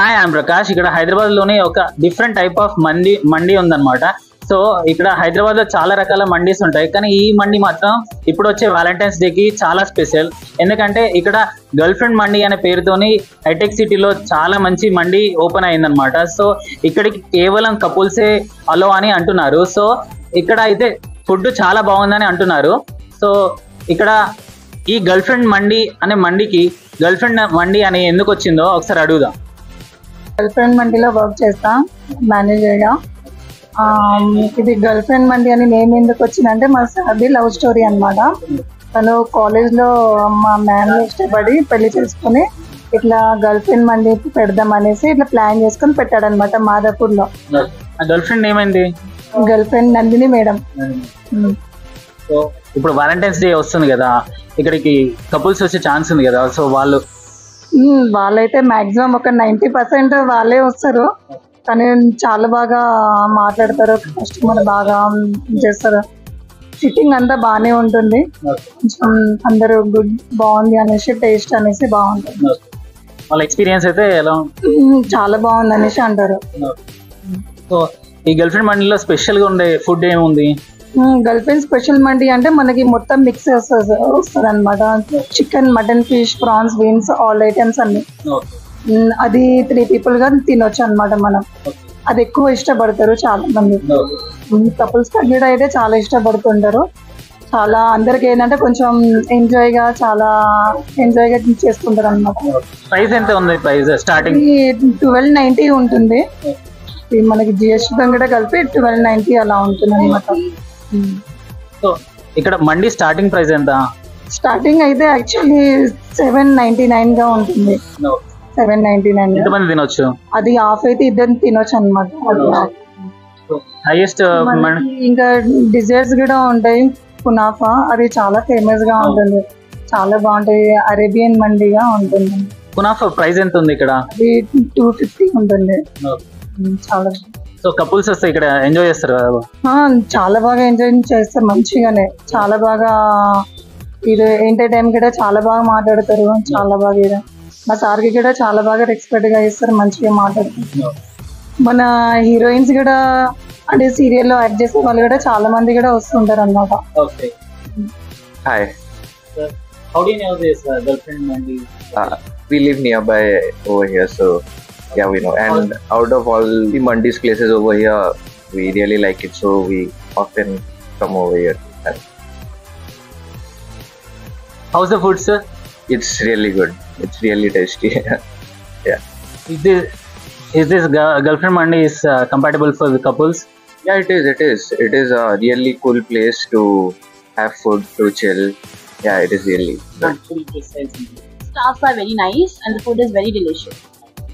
Hi I'm Prakash ఇక్కడ హైదరాబాద్లోని ఒక డిఫరెంట్ టైప్ ఆఫ్ మండి మండి ఉందన్నమాట. సో ఇక్కడ హైదరాబాద్లో చాలా రకాల మండీస్ ఉంటాయి. కానీ ఈ మండి మాత్రం ఇప్పుడు వచ్చే వ్యాలంటైన్స్ డే కి చాలా స్పెషల్ ఎందుకంటే ఇక్కడ గర్ల్ ఫ్రెండ్ మండి అనే పేరుతోని హైటెక్ సిటీలో చాలా మంచి మండి ఓపెన్ అయిందనమాట సో ఇక్కడికి కేవలం కపుల్సే అలో అని అంటున్నారు. సో ఇక్కడ అయితే ఫుడ్ చాలా బాగుందని అంటున్నారు. సో ఇక్కడ ఈ గర్ల్ ఫ్రెండ్ మండి అనే మండికి గర్ల్ ఫ్రెండ్ మండి అని ఎందుకు వచ్చిందో ఒకసారి అడుగుదాం. గర్ల్ ఫ్రెండ్ మండీలో వర్క్ చేస్తా మేనేజర్గా ఇది గర్ల్ ఫ్రెండ్ మండి అని నేమ్ ఎందుకు వచ్చిందంటే మా సార్ది లవ్ స్టోరీ అన్నమాట. తను కాలేజ్లో మా మ్యామ్ ఇష్టపడి పెళ్ళి చేసుకుని ఇట్లా గర్ల్ ఫ్రెండ్ మండి పెడదాం అనేసి ఇట్లా ప్లాన్ చేసుకొని పెట్టాడనమాట మాదాపూర్లో ఆ గర్ల్ ఫ్రెండ్ ఏమైంది గర్ల్ ఫ్రెండ్ నందిని మేడం ఇప్పుడు వ్యాలంటైన్స్ డే వస్తుంది కదా ఇక్కడికి కపుల్స్ వచ్చే ఛాన్స్ ఉంది కదా సో వాళ్ళు వాళ్ళైతే మాక్సిమం ఒక నైంటీ పర్సెంట్ వాళ్ళే వస్తారు. కానీ చాలా బాగా మాట్లాడతారు కస్టమర్ బాగా చేస్తారు. ఫిట్టింగ్ అంతా బాగానే ఉంటుంది. కొంచెం అందరూ గుడ్ బాగుంది అనేసి టేస్ట్ అనేసి బాగుంటుంది. వాళ్ళ ఎక్స్పీరియన్స్ అయితే ఎలా చాలా బాగుంది అనేసి అంటారు సో ఈ గర్ల్ ఫ్రెండ్ మండిలో స్పెషల్గా ఉండే ఫుడ్ ఏముంది? గర్ల్ ఫ్రెండ్ స్పెషల్ మండి అంటే మనకి మొత్తం మిక్స్ వస్తుంది అనమాట chicken mutton fish prawns beans all items అన్ని. అది త్రీ పీపుల్గా తినొచ్చు అన్నమాట మనం. అది ఎక్కువ ఇష్టపడతారు చాలా మంది. కపుల్స్ కంప్లీట్ అయితే చాలా ఇష్టపడుతుంటారు. చాలా అందరికి ఏంటంటే కొంచెం ఎంజాయ్గా చాలా ఎంజాయ్గా చేసుకుంటారు అనమాట ప్రైస్ ఎంత ఉంది ప్రైస్ స్టార్టింగ్? ట్వెల్వ్ నైన్టీ ఉంటుంది. మనకి జిఎస్టీ కూడా కలిపి ట్వెల్వ్ నైన్టీ అలా ఉంటుంది అనమాట సో ఇక్కడ మండి స్టార్టింగ్ ప్రైస్ ఎంత? స్టార్టింగ్ అయితే యాక్చువల్లీ సెవెన్ నైన్టీ నైన్గా ఉంటుంది. సెవెన్ నైన్టీ నైన్ ఎంతమంది తినొచ్చు? అది హాఫ్ అయితే ఇద్దరు తినొచ్చు అనమాట హైయెస్ట్ ఇంకా డిజర్ట్స్ కూడా ఉంటాయి. కునాఫా అది చాలా ఫేమస్గా ఉంటుంది. చాలా బాగుంటుంది అరేబియన్ మండిగా ఉంటుంది. కునాఫ్ ప్రైస్ ఎంత ఉంది ఇక్కడ? అది టూ ఫిఫ్టీ ఉంటుంది. ఉమ్, చాలా సో కపుల్స్ వస్తే ఇక్కడ ఎంజాయ్ చేస్తారు కదా ఆ, చాలా బాగా ఎంజాయ్ చేస్తారు మంచిగానే. చాలా బాగా ఇది ఎంటర్టైన్ కూడా చాలా బాగా మాట్లాడతారు. చాలా బాగా ఇది. మా సార్కి కూడా చాలా బాగా రెస్పెక్ట్గా ఇస్తారు మంచిగా మాట్లాడతారు మన హీరోయిన్స్ కూడా అంటే సీరియల్లో యాక్ట్ చేసే వాళ్ళు కూడా చాలా మంది కూడా వస్తుంటారు అన్నమాట. Okay. Hi, how do know this girlfriend mandi uh, we live nearby over here, so yeah, we know. And out of all the Mondays places over here, we really like it, so we often come over here. How's the food, sir? It's really good. It's really tasty. yeah. Is this, is this girlfriend Monday is uh, compatible for the couples? Yeah, it is. It is. It is a really cool place to have food to chill. Yeah, it is really. Good. Staffs are very nice, and the food is very delicious.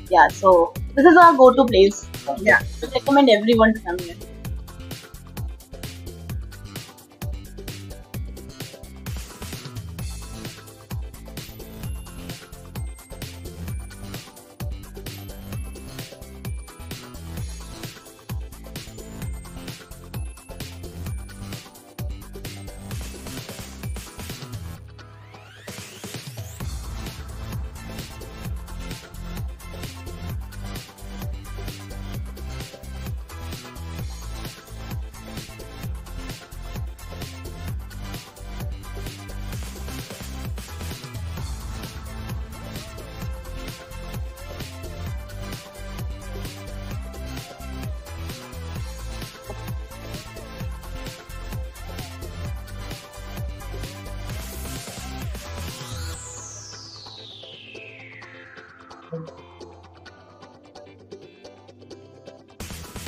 Yeah, so this is our go-to place. Yeah, I recommend everyone to come here.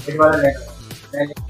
एक बार letter